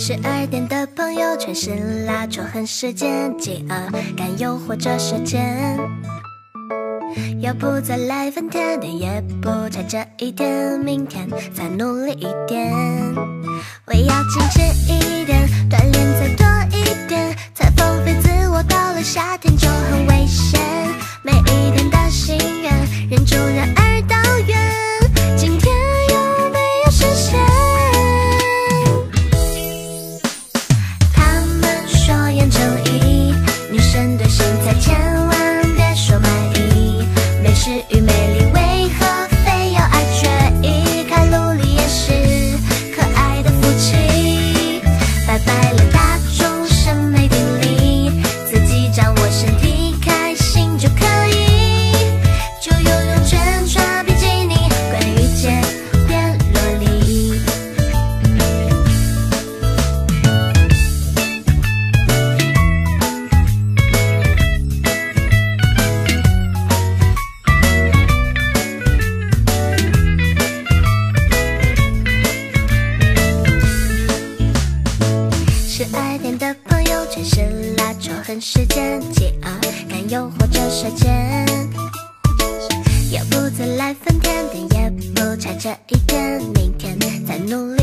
十二点的朋友圈是蜡烛和时间，饥饿感诱惑着时间。要不再来分甜点，也不差这一点，明天再努力一点。我要坚持一点，锻炼再多一点，才放飞自我。到了夏天就很危险，每一天十二点的朋友圈是拉仇恨时间，饥饿感诱惑着时间。要不再来分甜点，也不差这一点，明天再努力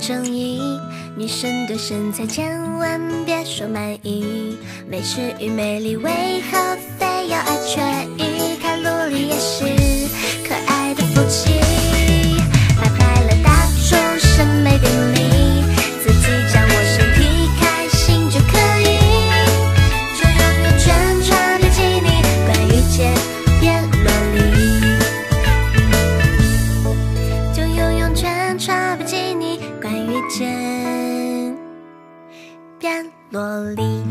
正义，女生对身材千万别说满意，美食与美丽为何非要爱缺一？卡路里也是可爱的福气，关于见变萝莉。